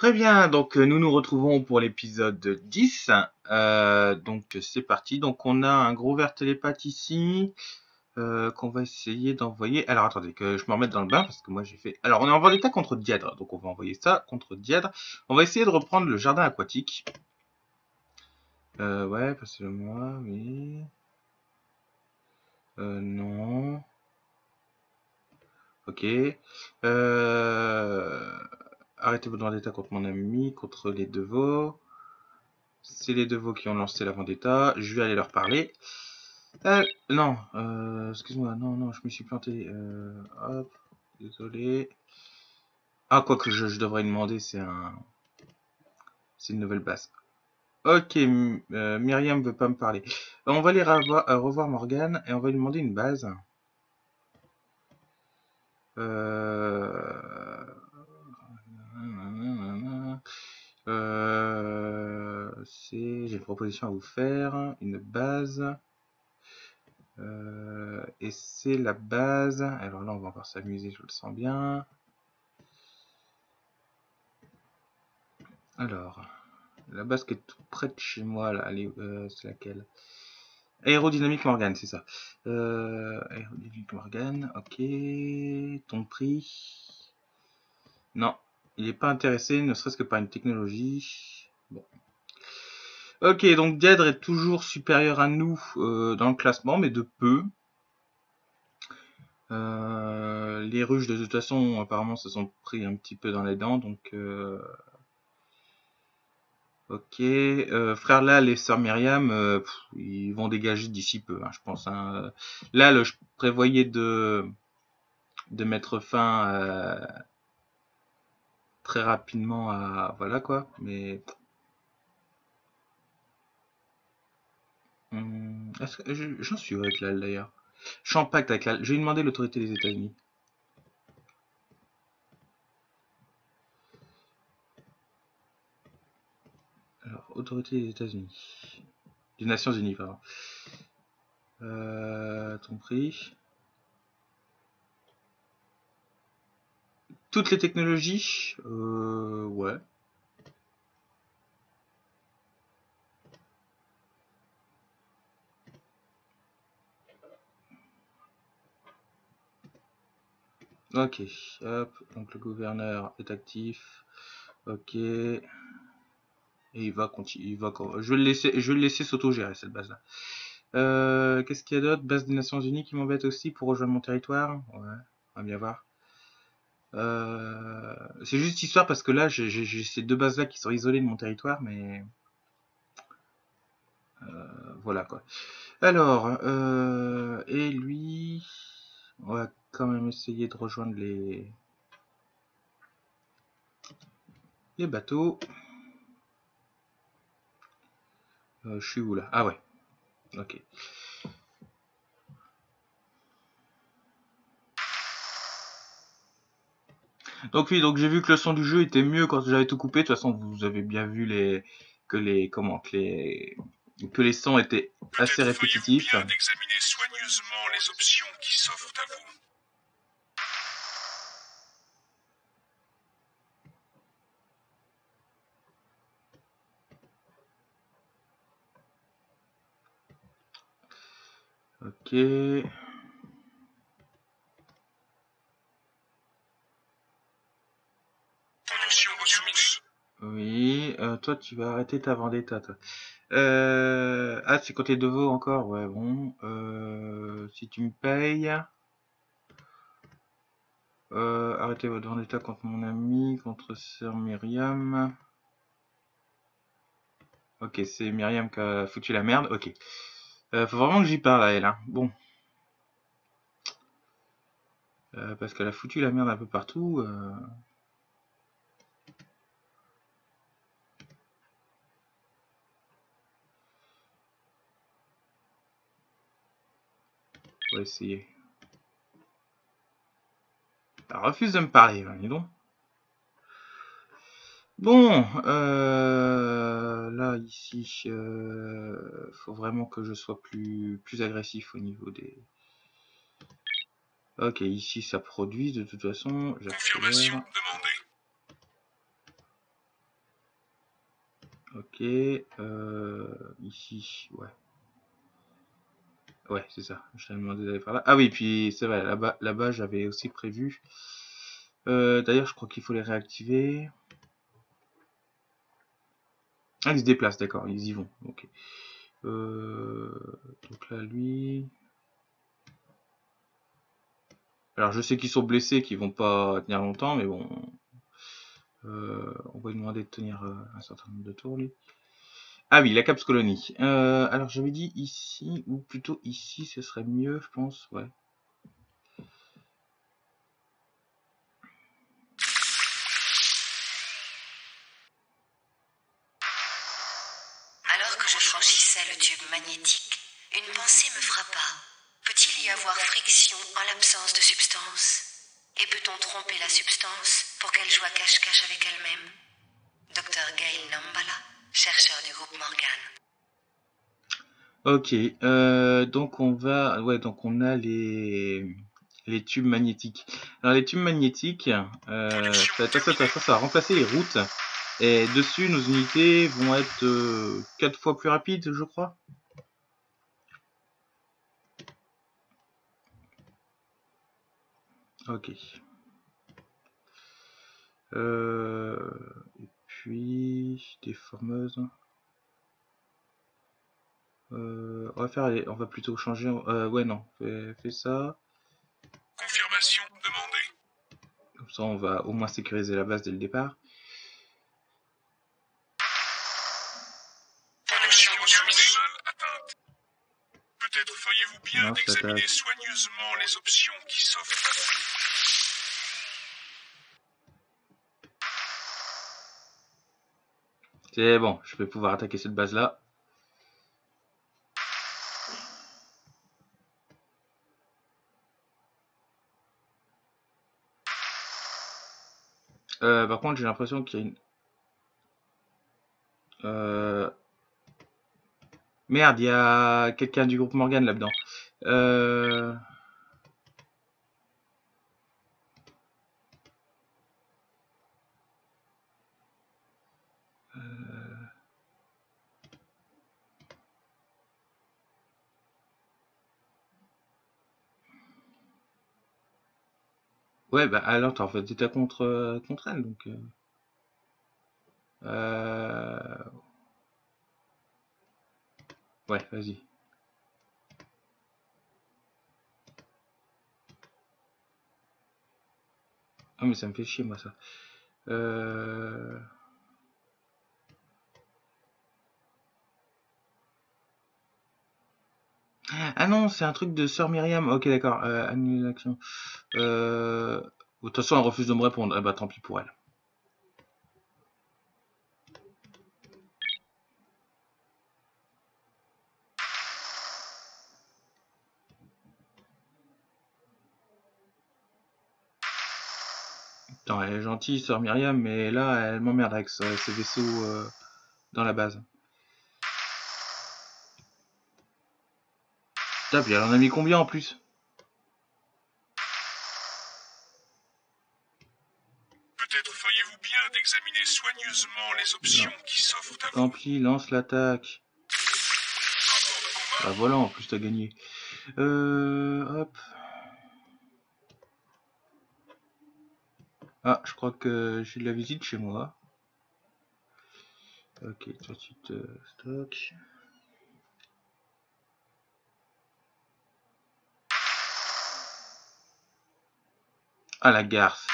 Très bien, donc euh, nous nous retrouvons pour l'épisode 10. Euh, donc c'est parti. Donc on a un gros verre télépathe ici euh, qu'on va essayer d'envoyer. Alors attendez que je me remette dans le bain parce que moi j'ai fait. Alors on est en vendetta contre Dièdre, donc on va envoyer ça contre Dièdre. On va essayer de reprendre le jardin aquatique. Ouais, passez-le moi, oui. Non. Ok. Arrêtez votre vendetta contre mon ami, contre les deux veaux. C'est les deux veaux qui ont lancé la vendetta. Je vais aller leur parler. Euh, non, euh, excuse-moi, non, non, je me suis planté. Euh, hop, désolé. Ah, quoi que je, devrais demander, c'est un... C'est une nouvelle base. Ok, Myriam veut pas me parler. On va aller revoir, revoir Morgan et on va lui demander une base. Euh... Euh, j'ai une proposition à vous faire, une base. Euh, et c'est la base. Alors là, on va encore s'amuser, je le sens bien. Alors, la base qui est tout près de chez moi, là, euh, c'est laquelle? Aérodynamique Morgan, c'est ça. Euh, aérodynamique Morgan, ok. Ton prix? Non, il n'est pas intéressé, ne serait-ce que par une technologie. Bon. Ok, donc Dièdre est toujours supérieur à nous euh, dans le classement, mais de peu. Euh, les ruches, de toute façon, apparemment, se sont pris un petit peu dans les dents, donc... Euh... Ok, euh, frère Lal et sœur Myriam, euh, ils vont dégager d'ici peu, hein, je pense. Hein. Lal, je prévoyais de, de mettre fin euh, très rapidement à... Voilà quoi, mais... Hum, J'en suis avec Lal d'ailleurs? Je suis en pacte avec Lal. Je vais demander l'autorité des États-Unis. Alors, autorité des États-Unis. Des Nations Unies, pardon. Euh, ton prix? Toutes les technologies? Euh, Ouais. Ok, hop, donc le gouverneur est actif. Ok. Et il va continuer. Il va, je vais le laisser, je vais le laisser s'auto-gérer cette base-là. Euh, Qu'est-ce qu'il y a d'autre? Base des Nations Unies qui m'embête aussi pour rejoindre mon territoire? Ouais, on va bien voir. Euh, c'est juste histoire parce que là, j'ai ces deux bases-là qui sont isolées de mon territoire, mais euh, voilà quoi. Alors, et lui, va quand même essayer de rejoindre les les bateaux. Euh, je suis où là? Ah ouais. Ok. Donc oui, donc j'ai vu que le son du jeu était mieux quand j'avais tout coupé. De toute façon, vous avez bien vu les que les comment que les que les sons étaient assez répétitifs. soigneusement les options qui s'offrent vous. Oui. euh, toi, tu vas arrêter ta vendetta, toi. Euh... Ah, c'est côté de veau encore. Ouais, bon. Euh... Si tu me payes. Arrêtez votre vendetta contre mon ami, contre sœur Myriam. Ok, c'est Myriam qui a foutu la merde. Ok. Euh, faut vraiment que j'y parle à elle. Hein. Bon. Euh, parce qu'elle a foutu la merde un peu partout. euh. On va essayer. Elle refuse de me parler, hein, dis donc. Bon, euh, là, ici, euh, faut vraiment que je sois plus, plus agressif au niveau des... Ok, ici, ça produit, de toute façon. Confirmation demandée. Ok. Euh, ici, ouais. Ouais, c'est ça. Je t'avais demandé d'aller par là. Ah oui, puis c'est vrai, là-bas, là-bas j'avais aussi prévu. Euh, d'ailleurs, je crois qu'il faut les réactiver. Ah, ils se déplacent, d'accord, ils y vont. Euh, donc là, lui. Alors, je sais qu'ils sont blessés, qu'ils vont pas tenir longtemps, mais bon. Euh, on va lui demander de tenir un certain nombre de tours, lui. Ah oui, la Caps Colony. Euh, alors j'avais dit ici, ou plutôt ici, ce serait mieux, je pense, ouais. Alors que je franchissais le tube magnétique, une pensée me frappa. Peut-il y avoir friction en l'absence de substance? Et peut-on tromper la substance pour qu'elle joue à cache-cache avec elle-même? Docteur Gail Nambala, chercheur du groupe Morgan. Ok, euh, donc on va, ouais, donc on a les les tubes magnétiques. Alors les tubes magnétiques, euh, ça, ça, ça, ça, va remplacer les routes et dessus nos unités vont être euh, quatre fois plus rapides, je crois. Ok. Euh, et puis des formeuses. Euh, on va faire, on va plutôt changer. Euh, ouais, non, fais, fais, ça. Confirmation demandée. Comme ça, on va au moins sécuriser la base dès le départ. Connexion terminale atteinte. Peut-être feriez-vous bien d'examiner soigneusement les options qui s'offrent à vous. C'est bon, je vais pouvoir attaquer cette base-là. Euh, par contre, j'ai l'impression qu'il y a une... Euh... Merde, il y a quelqu'un du groupe Morgan là-dedans. Euh... Ouais, bah alors, en fait, t'étais contre, euh, contre elle, donc... Euh... euh ouais, vas-y. Ah, mais ça me fait chier, moi, ça. Euh... Ah non, c'est un truc de Sœur Myriam. Ok, d'accord. Euh, annuler l'action. Euh... De toute façon, elle refuse de me répondre. Bah, tant pis pour elle. Attends, elle est gentille, Sœur Myriam, mais là, elle m'emmerde avec ses vaisseaux euh, dans la base. Putain, puis elle en a mis combien en plus? Peut-être feriez-vous bien d'examiner soigneusement les options qui s'offrent à vous. Tant pis, lance l'attaque. Bah voilà, en plus t'as gagné. Euh, hop. Ah, je crois que j'ai de la visite chez moi. Ok, tout de suite, euh, stock. à la garce.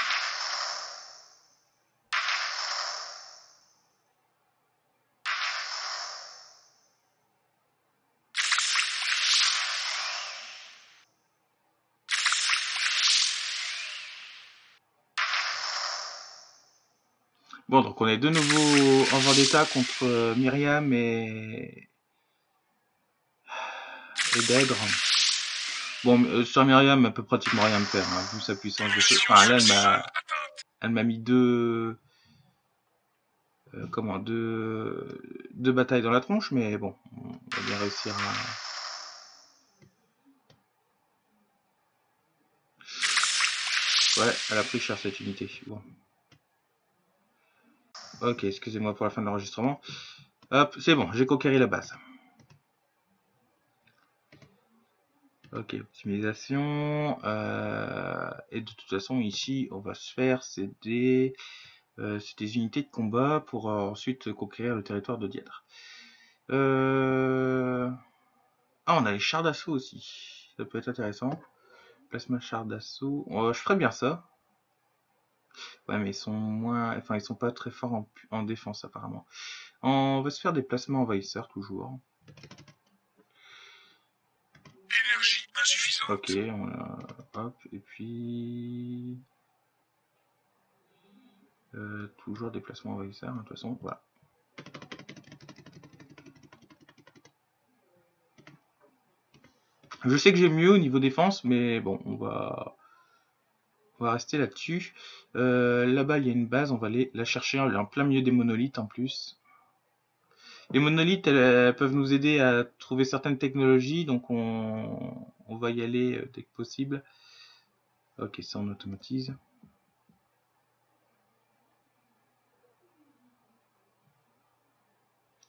Donc on est de nouveau en vendetta contre euh, Myriam et, et. Bon, euh, sur Myriam, elle peut pratiquement rien me faire, hein, vu sa puissance de feu. Enfin, là, elle m'a, elle m'a mis deux, euh, comment, deux, deux batailles dans la tronche, mais bon, on va bien réussir à. Ouais, elle a pris cher cette unité. Bon. Ok, excusez-moi pour la fin de l'enregistrement. Hop, c'est bon, j'ai conquéri la base. Ok, optimisation. Euh, et de toute façon, ici, on va se faire, c'est des, euh, unités de combat pour ensuite conquérir le territoire de Diadre. Ah, on a les chars d'assaut aussi. Ça peut être intéressant. Plasma char d'assaut. je ferais bien ça. Ouais, mais ils sont moins. Enfin, ils sont pas très forts en, défense, apparemment. On va se faire des placements envahisseurs, toujours. Énergie insuffisante. Ok, on a... Hop, et puis... Euh, toujours des placements envahisseurs, de toute façon, voilà. Je sais que j'ai mieux au niveau défense, mais bon, on va, on va rester là-dessus. Euh, là-bas, il y a une base, on va aller la chercher en plein milieu des monolithes en plus. Les monolithes, elles, peuvent nous aider à trouver certaines technologies, donc on, on va y aller euh, dès que possible. Ok, ça on automatise.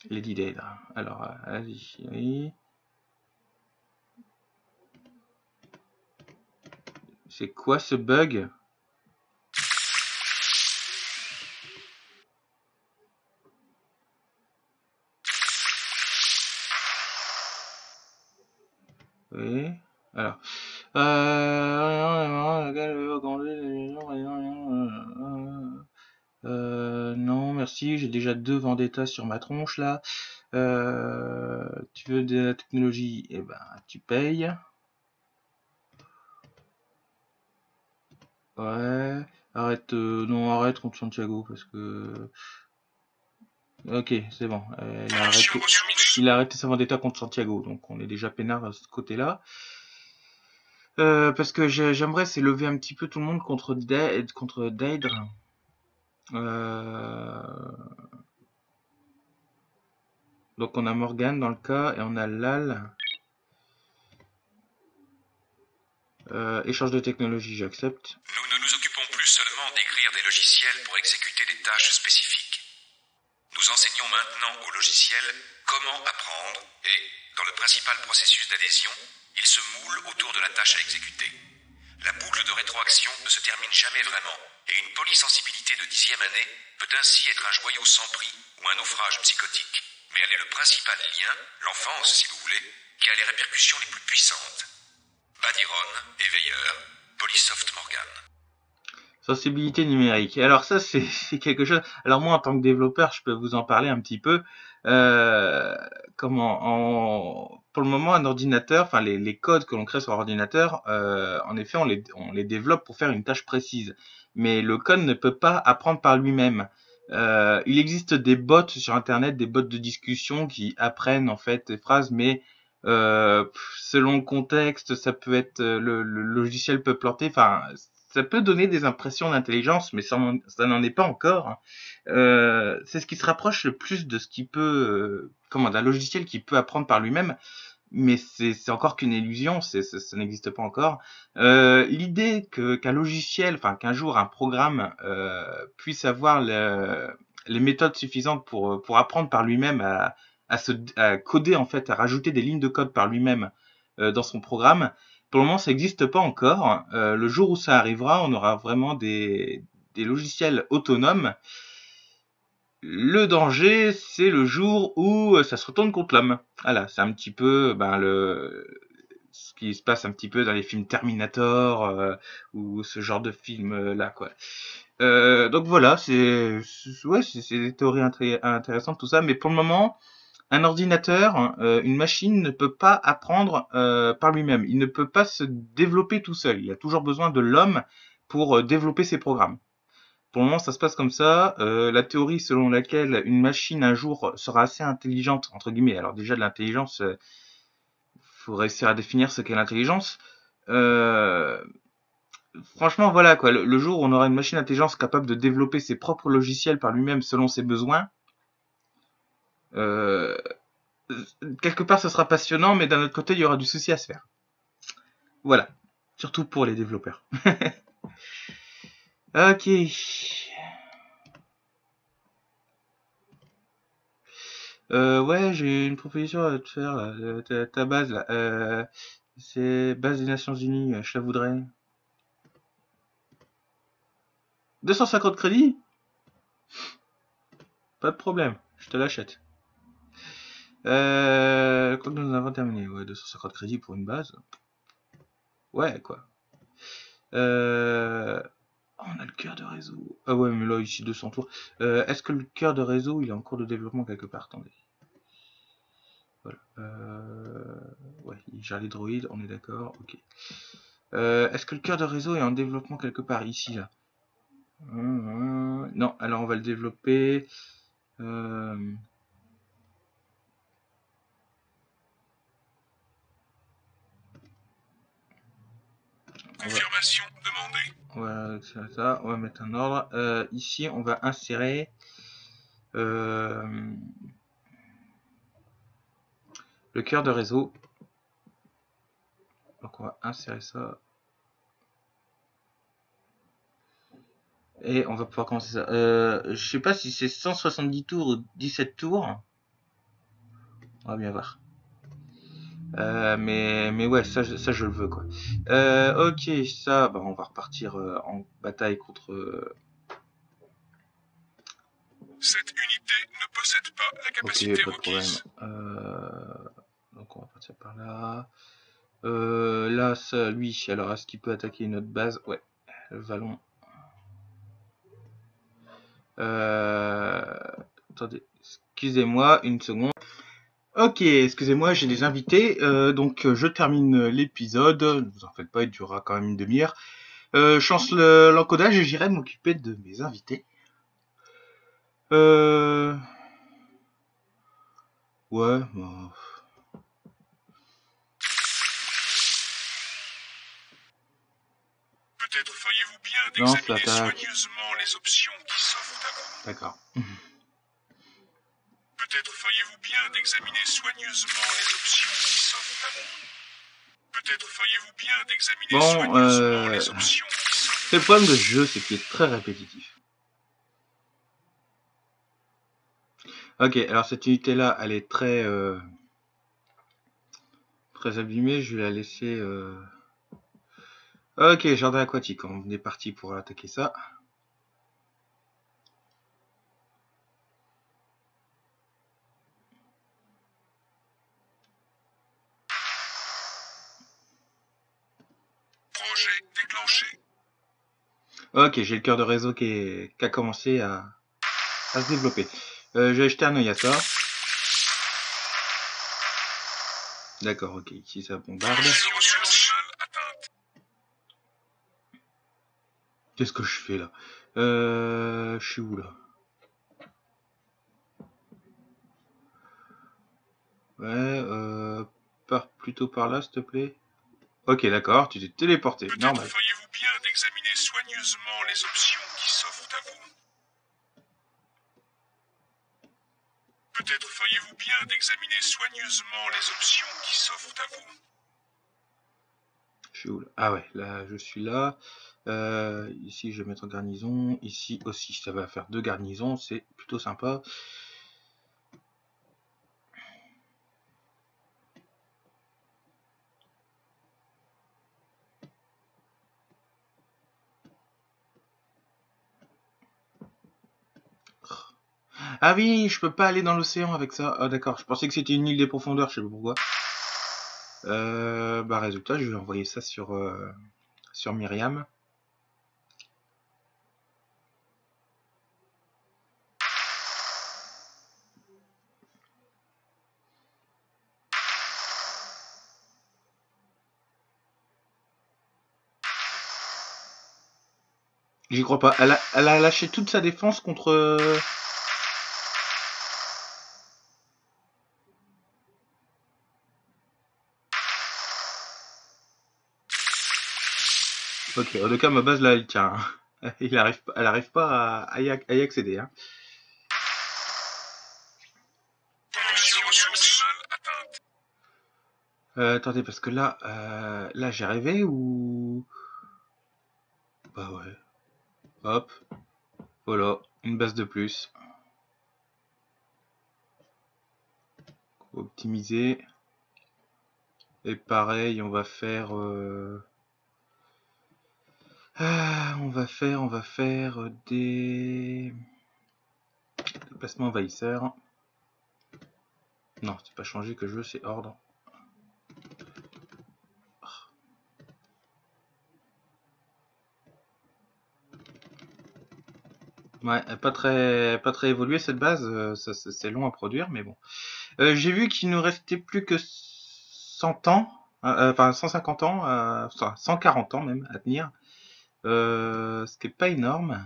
Lady Dead. Alors, allez. C'est quoi ce bug? Oui. Alors. Euh, non, merci. J'ai déjà deux Vendetta sur ma tronche là. Euh, tu veux de la technologie? Eh ben, tu payes. Ouais, arrête, euh, non, arrête contre Santiago parce que. Ok, c'est bon. il, a arrêté, il a arrêté sa vendetta contre Santiago, donc on est déjà peinard à ce côté-là. Euh, parce que j'aimerais s'élever un petit peu tout le monde contre, Daedre. Contre Daedre. Euh, donc on a Morgan dans le cas et on a Lal. Euh, échange de technologie, j'accepte. Nous ne nous occupons plus seulement d'écrire des logiciels pour exécuter des tâches spécifiques. Nous enseignons maintenant aux logiciels comment apprendre et, dans le principal processus d'adhésion, ils se moulent autour de la tâche à exécuter. La boucle de rétroaction ne se termine jamais vraiment, et une polysensibilité de dixième année peut ainsi être un joyau sans prix ou un naufrage psychotique. Mais elle est le principal lien, l'enfance si vous voulez, qui a les répercussions les plus puissantes. Badiron, éveilleur, Polysoft Morgan. Sensibilité numérique. Alors ça, c'est quelque chose. Alors moi, en tant que développeur, je peux vous en parler un petit peu. Euh, comment en, Pour le moment, un ordinateur, enfin les, codes que l'on crée sur ordinateur, euh, en effet, on les, on les développe pour faire une tâche précise. Mais le code ne peut pas apprendre par lui-même. Euh, il existe des bots sur Internet, des bots de discussion qui apprennent en fait des phrases, mais euh, selon le contexte, ça peut être euh, le, logiciel peut planter. Enfin, ça peut donner des impressions d'intelligence, mais ça n'en est pas encore. Hein. Euh, c'est ce qui se rapproche le plus de ce qui peut, comment, d'un logiciel qui peut apprendre par lui-même. Mais c'est encore qu'une illusion, ça, ça n'existe pas encore. L'idée que qu'un logiciel, enfin qu'un jour un programme puisse avoir les méthodes suffisantes pour pour apprendre par lui-même à, à se coder en fait, à rajouter des lignes de code par lui-même euh, dans son programme. Pour le moment, ça n'existe pas encore. Euh, le jour où ça arrivera, on aura vraiment des, logiciels autonomes. Le danger, c'est le jour où euh, ça se retourne contre l'homme. Voilà, c'est un petit peu ben, ce qui se passe un petit peu dans les films Terminator ou ce genre de film là donc voilà, c'est des théories intéressantes tout ça, mais pour le moment, un ordinateur, euh, une machine ne peut pas apprendre euh, par lui-même. Il ne peut pas se développer tout seul. Il a toujours besoin de l'homme pour euh, développer ses programmes. Pour le moment, ça se passe comme ça. la théorie selon laquelle une machine un jour sera assez intelligente, entre guillemets, alors déjà de l'intelligence, il faut réussir à définir ce qu'est l'intelligence. franchement, voilà quoi. Le, le, jour où on aura une machine intelligence capable de développer ses propres logiciels par lui-même selon ses besoins, euh, quelque part, ce sera passionnant, mais d'un autre côté, il y aura du souci à se faire. Voilà. Surtout pour les développeurs. ok. Euh, ouais, j'ai une proposition à te faire, là. Ta, base, là. Euh, c'est base des Nations Unies, je la voudrais. 250 crédits? Pas de problème, je te l'achète. Euh, quand nous avons terminé, ouais, 250 crédits pour une base. Ouais, quoi. Euh, on a le cœur de réseau. Ah ouais, mais là, ici, 200 tours. Euh, Est-ce que le cœur de réseau, il est en cours de développement quelque part? Attendez. Voilà. Euh, ouais, il gère les droïdes, on est d'accord, ok. Est-ce que le cœur de réseau est en développement quelque part ici, là? Non, alors on va le développer. Confirmation demandée. Voilà, c'est ça. On va mettre un ordre. Euh, ici, on va insérer euh, le cœur de réseau. Donc, on va insérer ça. Et on va pouvoir commencer ça. Euh, je sais pas si c'est 170 tours ou 17 tours. On va bien voir. Euh, mais, mais ouais, ça, je- ça je le veux quoi. Euh, ok, ça, bah, on va repartir euh, en bataille contre. Cette unité ne possède pas la Ok, capacité pas de problème. donc on va partir par là. Là, ça, lui, alors est-ce qu'il peut attaquer une autre base Ouais, le vallon. Attendez, excusez-moi une seconde. Ok, excusez-moi, j'ai des invités, euh, donc euh, je termine l'épisode. Ne vous en faites pas, il durera quand même une demi-heure. Euh, le- l'encodage et j'irai m'occuper de mes invités. Euh... Ouais, bah... Peut-être feriez-vous bien d'examiner soigneusement les options qui s'offrent à vous. D'accord. Peut-être feriez-vous bien d'examiner soigneusement les options qui s'offrent à vous. Peut-être feriez-vous bien d'examiner Bon, soigneusement euh, les options qui s'offrent C'est le problème de ce jeu, c'est qu'il est très répétitif. Ok, alors cette unité-là, elle est très... euh, très abîmée, je vais la laisser... euh, Ok, jardin aquatique, on est parti pour attaquer ça. Ok, j'ai le cœur de réseau qui, est- qui a commencé à, se développer. Euh, je vais jeter un œil à ça. D'accord, ok, ici ça bombarde. Qu'est-ce que je fais là? Euh, Je suis où là? Ouais, euh, plutôt par là, s'il te plaît? Ok, d'accord, tu t'es téléporté, normal. D'examiner soigneusement les options qui s'offrent à vous. Peut-être feriez-vous bien d'examiner soigneusement les options qui s'offrent à vous. Je suis où là? Ah ouais, là je suis là. Euh, ici je vais mettre en garnison. Ici aussi, ça va faire deux garnisons, c'est plutôt sympa. Ah oui, je peux pas aller dans l'océan avec ça. Ah d'accord, je pensais que c'était une île des profondeurs, je sais pas pourquoi. Euh, bah résultat, je vais envoyer ça sur, euh, sur Myriam. J'y crois pas. Elle a, elle a lâché toute sa défense contre... Ok, en tout cas, ma base là, tient. hein. Il arrive, pas- elle arrive pas à, y, accéder. Hein. Euh, attendez, parce que là, euh, là j'ai rêvé ou... Bah ouais. Hop. Voilà, une base de plus. Optimiser. Et pareil, on va faire... euh, ah, on va faire, on va faire des... Déplacement envahisseur. Non, c'est pas changer que je veux, c'est ordre. Ouais, pas très, pas très évolué cette base, euh, c'est long à produire, mais bon. Euh, J'ai vu qu'il nous restait plus que 100 ans, euh, euh, enfin 150 ans, euh, enfin 140 ans même à tenir, euh, ce qui est pas énorme.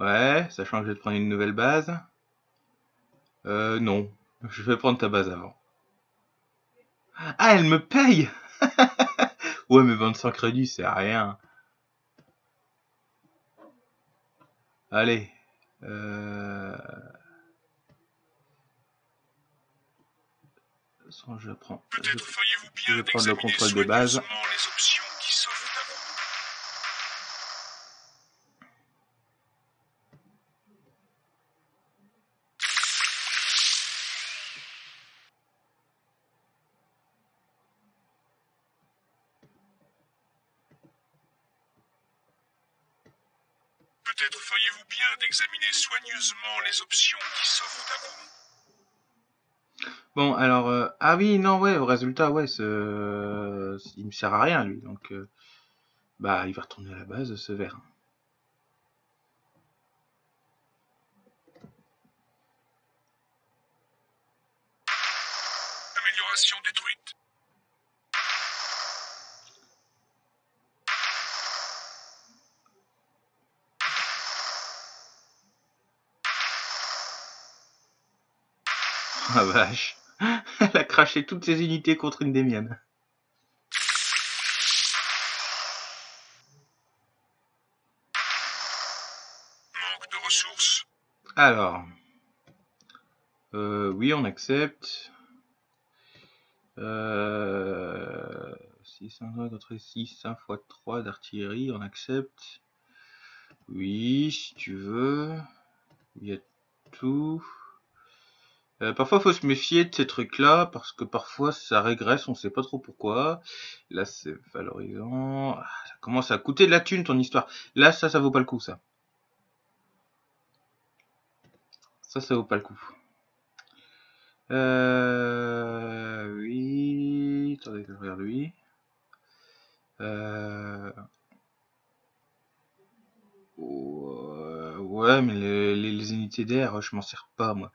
Ouais, sachant que je vais te prendre une nouvelle base. Euh, non, je vais prendre ta base avant. Ah, elle me paye Ouais, mais 25 crédits, c'est rien. Allez. Euh... de toute façon, je prends. je- Peut-être feriez-vous je bien prendre le d'examiner contrôle bases. soigneusement les options qui s'offrent à vous. Peut-être feriez-vous bien d'examiner soigneusement les options qui s'offrent à vous. Bon, alors, euh, ah oui, non, ouais, au résultat, ouais, ce... il me sert à rien, lui, donc, euh, bah, il va retourner à la base, ce verre. Amélioration détruite. Ah vache, elle a craché toutes ses unités contre une des miennes. Manque de ressources. Alors, euh, oui, on accepte. Euh, 6 contre 6, 1 x 3 d'artillerie, on accepte. Oui, si tu veux. Il y a tout. Euh, parfois, faut se méfier de ces trucs-là, parce que parfois, ça régresse, on sait pas trop pourquoi. Là, c'est valorisant. Ah, ça commence à coûter de la thune, ton histoire. Là, ça, ça vaut pas le coup, ça. Ça, ça vaut pas le coup. Euh, oui. Attendez que je regarde lui. Euh... Ouais, mais les unités d'air, je m'en sers pas, moi.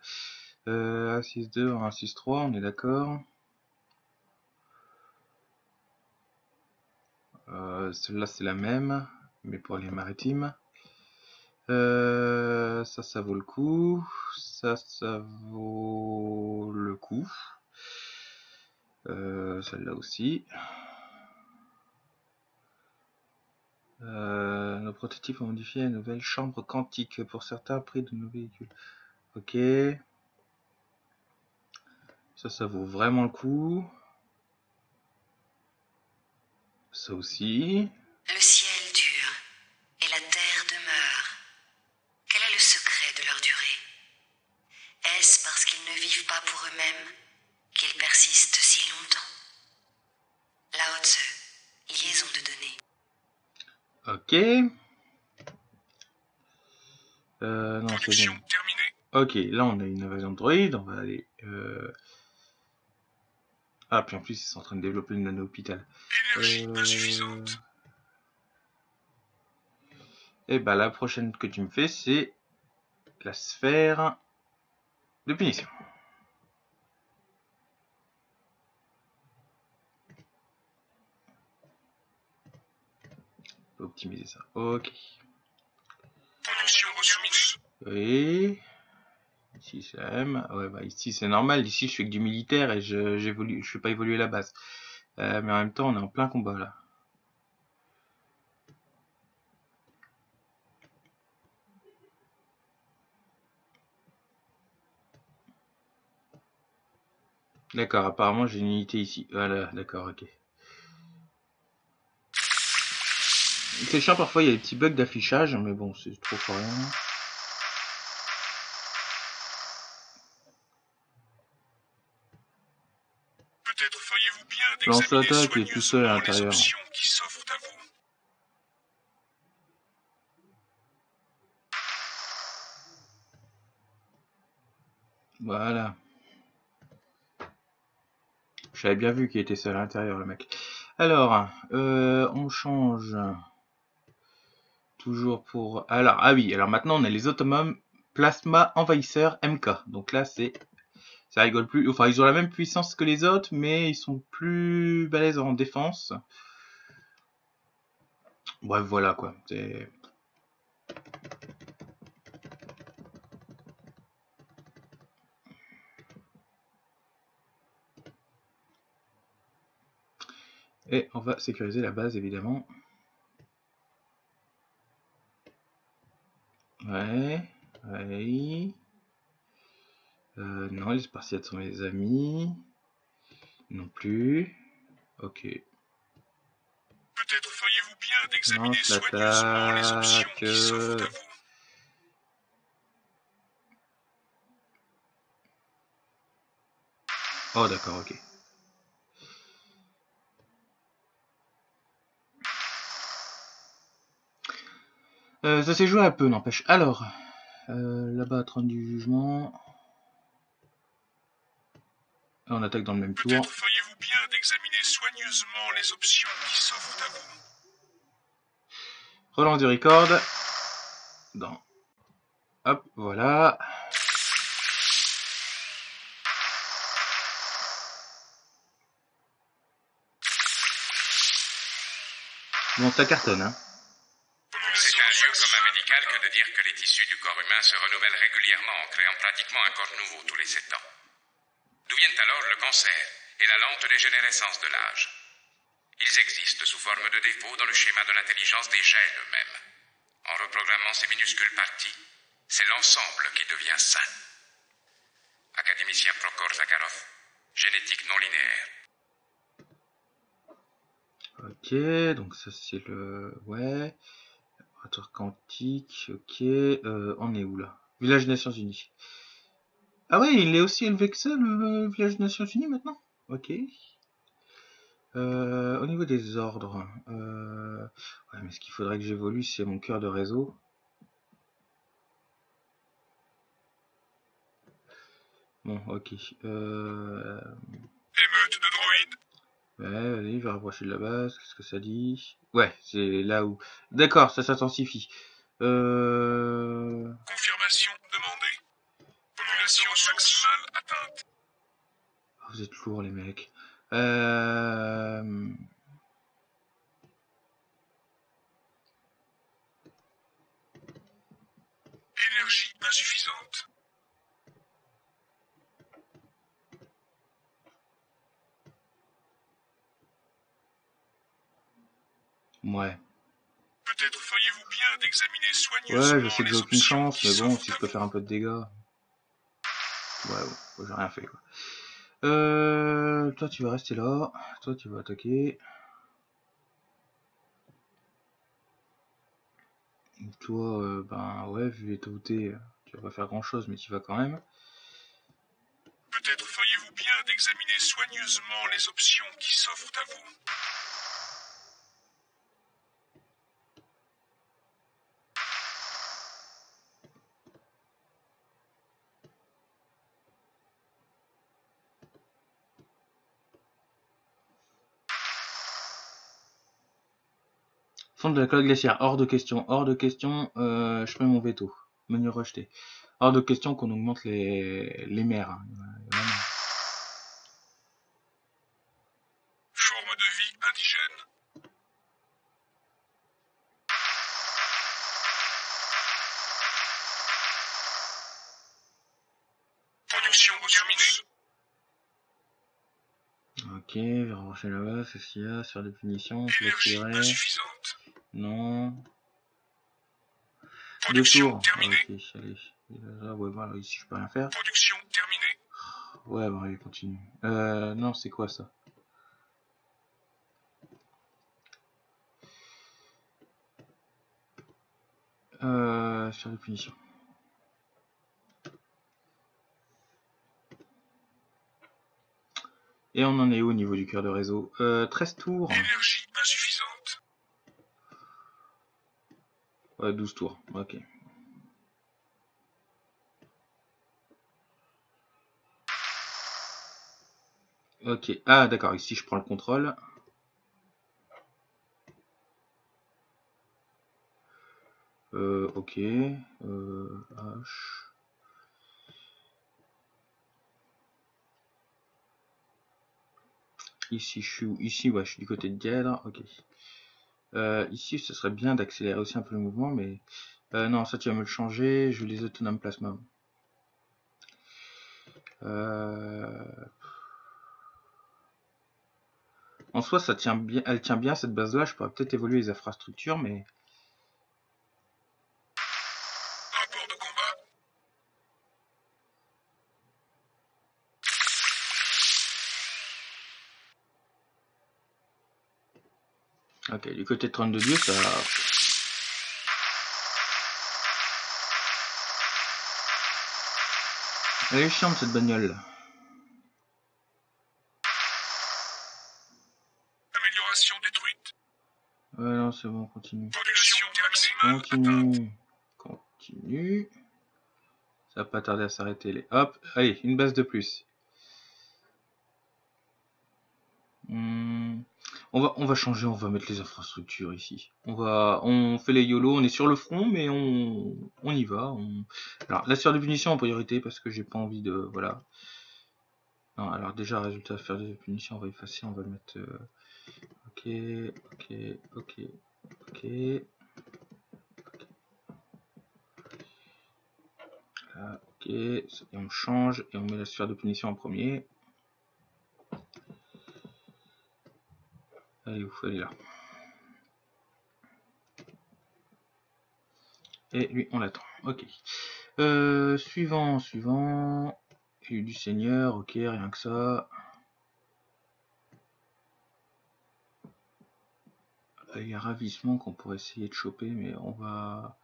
Euh, 1-6-2, 1-6-3, on est d'accord. Euh, Celle-là, c'est la même, mais pour les maritimes. Euh, ça, ça vaut le coup. Ça, ça vaut le coup. Euh, Celle-là aussi. Nos prototypes ont modifié la nouvelle chambre quantique pour certains prix de nos véhicules. Ok. Ça, ça vaut vraiment le coup. Ça aussi. Le ciel dure et la terre demeure. Quel est le secret de leur durée? Est-ce parce qu'ils ne vivent pas pour eux-mêmes qu'ils persistent si longtemps? Lao Tzu, liaison de données. Ok. Euh, non, c'est bon. Ok, là on a une invasion de droïdes, on va aller... Euh... Ah, puis en plus ils sont en train de développer une nano-hôpital. Énergie Euh... insuffisante. Et bah la prochaine que tu me fais, c'est la sphère de punition. Optimiser ça. Ok. Ressources. Et ici c'est. Ouais bah ici c'est normal. Ici je fais que du militaire et je je fais pas évoluer la base. Euh, mais en même temps on est en plein combat là. D'accord, apparemment j'ai une unité ici. Voilà, d'accord, ok. C'est chiant parfois, il y a des petits bugs d'affichage, mais bon, c'est trop rien. Lance d'examiner l'attaque et tout seul à l'intérieur. Voilà. J'avais bien vu qu'il était seul à l'intérieur, le mec. Alors, euh, on change. Toujours pour... Alors, ah oui, alors maintenant on a les autonomes plasma envahisseurs MK. Donc là, c'est... Ça rigole plus. Enfin, ils ont la même puissance que les autres, mais ils sont plus balèzes en défense. Bref, voilà quoi. Et on va sécuriser la base, évidemment. Ouais, ouais. Euh, non, les Spartiates sont mes amis. Non plus. Ok. Peut-être feriez-vous bien d'examiner soigneusement les options qui s'offrent à vous. Oh, d'accord, ok. Euh, ça s'est joué un peu, n'empêche. Alors, euh, là-bas, 30 du jugement. On attaque dans le même tour. Peut-être feriez-vous bien d'examiner soigneusement les options qui s'offrent à vous. Relance du record. Dans. Hop, voilà. Bon, ça cartonne, hein. C'est un vieux commun médical que de dire que les tissus du corps humain se renouvellent régulièrement en créant pratiquement un corps nouveau tous les sept ans. D'où viennent alors le cancer et la lente dégénérescence de l'âge Ils existent sous forme de défauts dans le schéma de l'intelligence des gènes eux-mêmes. En reprogrammant ces minuscules parties, c'est l'ensemble qui devient sain. Académicien Prokhor Zakharov, génétique non linéaire. Ok, donc ça c'est le... Ouais. Laboratoire quantique, ok. Euh, on est où là? Village des Nations Unies. Ah ouais, il est aussi élevé que ça, le, Village des Nations Unies maintenant? Ok. Euh, au niveau des ordres, euh... ouais, mais ce qu'il faudrait que j'évolue, c'est mon cœur de réseau. Bon, ok. Euh... Émeute de droïdes. Ouais, vas-y, je vais rapprocher de la base. Qu'est-ce que ça dit? Ouais, c'est là où... D'accord, ça s'intensifie. Euh... Confirmation. Population maximale atteinte. Ah, Vous êtes lourds, les mecs. Euh... Énergie insuffisante. Ouais. Peut-être feriez-vous bien d'examiner Ouais, soigneusement je sais que j'ai aucune chance, mais bon, si je peux faire un peu de dégâts. Ouais, bon, j'ai rien fait, quoi. Euh... Toi, tu vas rester là. Toi, tu vas attaquer. Toi, euh, ben ouais, vu les taux T, tu vas pas faire grand chose, mais tu vas quand même. Peut-être feriez-vous bien d'examiner soigneusement les options qui s'offrent à vous. Fonte de la calotte glaciaire, hors de question, hors de question, euh, je mets mon veto. Menu rejeté. Hors de question qu'on augmente les, les mers. hein. Forme de vie indigène. Production terminée. Ok, je vais rapprocher là-bas, c'est ce qu'il y a, sur des punitions, Énergie insuffisante. Non. Production terminée. Ok, allez. Là, ouais, voilà, ici je peux rien faire. Production terminée. Ouais, bon, allez, continue. Euh, non, c'est quoi ça? Euh, sur les punitions. Et on en est où au niveau du cœur de réseau? Euh, 13 tours. Énergie insuffisante. Ouais, 12 tours. Ok. Ok. Ah, d'accord. Ici, je prends le contrôle. Euh, ok. Euh, H. Ici, je suis où? Ici, ouais, je suis du côté de Dièdre. Ok. Euh, ici, ce serait bien d'accélérer aussi un peu le mouvement, mais... Euh, non, ça, tu vas me le changer. Je les autonomes plasma. Euh... En soi, ça tient bien, elle tient bien cette base-là. Je pourrais peut-être évoluer les infrastructures, mais... Rapport de combat. Ok, du côté de 32 dieux, ça... Elle est chiante cette bagnole. Amélioration détruite. Ouais, non, c'est bon, continue. Continue. Continue. Ça va pas tarder à s'arrêter. Les... Hop, allez, une base de plus. On va, on va changer, on va mettre les infrastructures ici. On va, on fait les YOLO, on est sur le front, mais on, on y va. Alors, la sphère de punition en priorité parce que j'ai pas envie de, voilà. Non, alors déjà, résultat, sphère de punition, on va effacer, on va le mettre. euh, Ok, ok, ok, ok. Ok, et on change et on met la sphère de punition en premier. Elle est là. Et lui, on l'attend. Ok. Euh, suivant, suivant. Du seigneur, ok, rien que ça. Euh, Il y a ravissement qu'on pourrait essayer de choper, mais on va.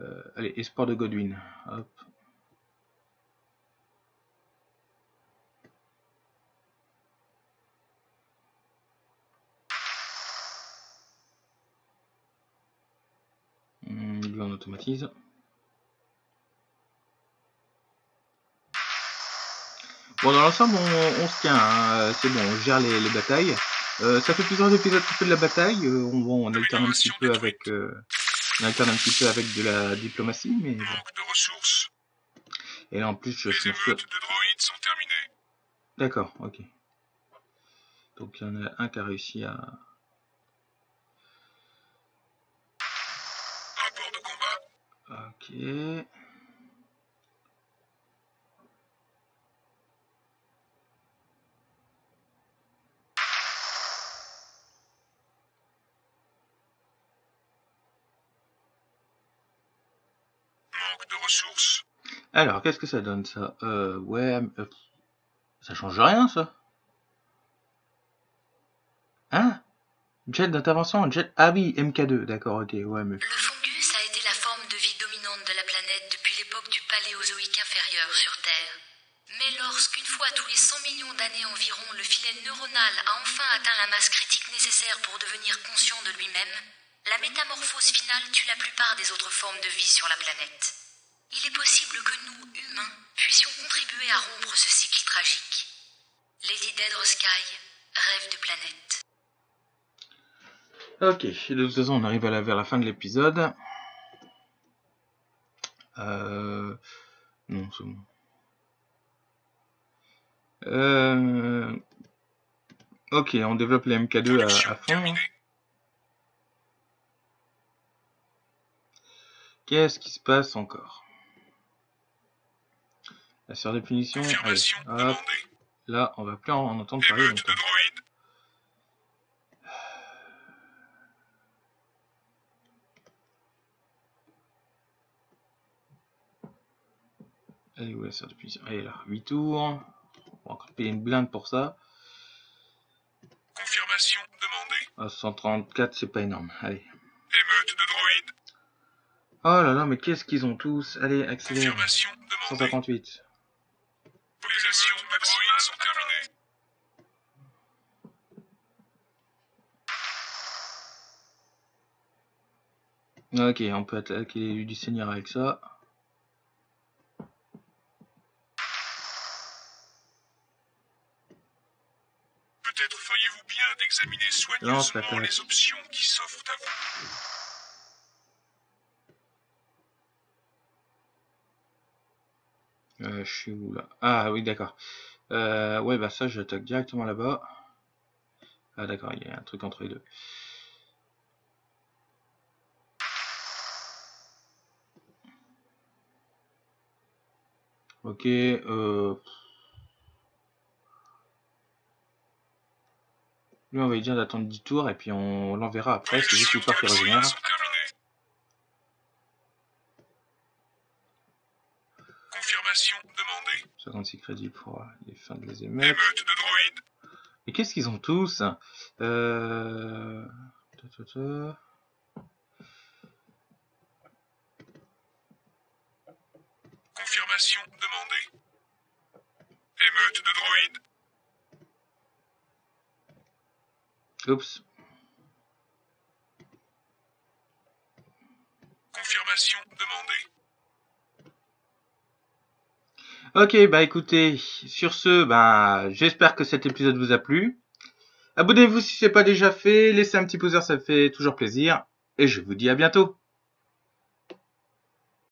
Euh, allez, espoir de Godwin. Hop. Hmm, lui on automatise. Bon, dans l'ensemble, on, on se tient. hein. C'est bon, on gère les, les batailles. Euh, ça fait plusieurs épisodes qu'on fait de la bataille. Euh, on, bon, on alterne un petit peu avec, euh, on alterne un petit peu avec de la diplomatie, mais bon. Manque de ressources. Et là, en plus, je, Les je me fais- émeutes de droïdes sont terminées. D'accord, ok. Donc il y en a un qui a réussi à. Rapport de combat. Ok. Manque de ressources. Alors, qu'est-ce que ça donne ça? Euh, Ouais, euh, ça change rien ça. Hein? Jet d'intervention, jet. Ah oui, MK2, d'accord, ok, ouais, mais. Le fungus a été la forme de vie dominante de la planète depuis l'époque du Paléozoïque inférieur sur Terre. Mais lorsqu'une fois tous les 100 millions d'années environ, le filet neuronal a enfin atteint la masse critique nécessaire pour devenir conscient de lui-même, la métamorphose finale tue la plupart des autres formes de vie sur la planète. Il est possible que nous, humains, puissions contribuer à rompre ce cycle tragique. Lady Deadre Sky rêve de planète. Ok, de toute façon, on arrive à la, vers la fin de l'épisode. Euh... Non, c'est bon. Euh... Ok, on développe les MK2 Production à, à fond. Qu'est-ce qui se passe encore? La sphère de punition, allez, hop, là, on va plus en, en entendre parler. Donc, Allez, Et ouais, ça depuis. Allez là, 8 tours. On va encore payer une blinde pour ça. Confirmation demandée. Ah, 134, c'est pas énorme. Allez. Émeute de droïdes. Oh là là, mais qu'est-ce qu'ils ont tous? Allez, accélère. Confirmation demandée. 158. Ok, on peut attaquer du Seigneur avec ça. Soigneusement les options qui s'offrent à vous. Euh, je suis où là? Ah oui, d'accord. Euh, ouais, bah ça, j'attaque directement là-bas. Ah d'accord, il y a un truc entre les deux. Ok, euh... Lui, on va lui dire d'attendre 10 tours et puis on l'enverra après. C'est juste histoire qu'il revienne. Confirmation demandée. 56 crédits pour les fins de les émeutes. Émeute de droïdes. Et qu'est-ce qu'ils ont tous? Euh... Confirmation demandée. Émeute de droïdes. Oups. Confirmation demandée. Ok, bah écoutez, sur ce, bah, j'espère que cet épisode vous a plu. Abonnez-vous si ce n'est pas déjà fait, laissez un petit pouce, ça fait toujours plaisir. Et je vous dis à bientôt.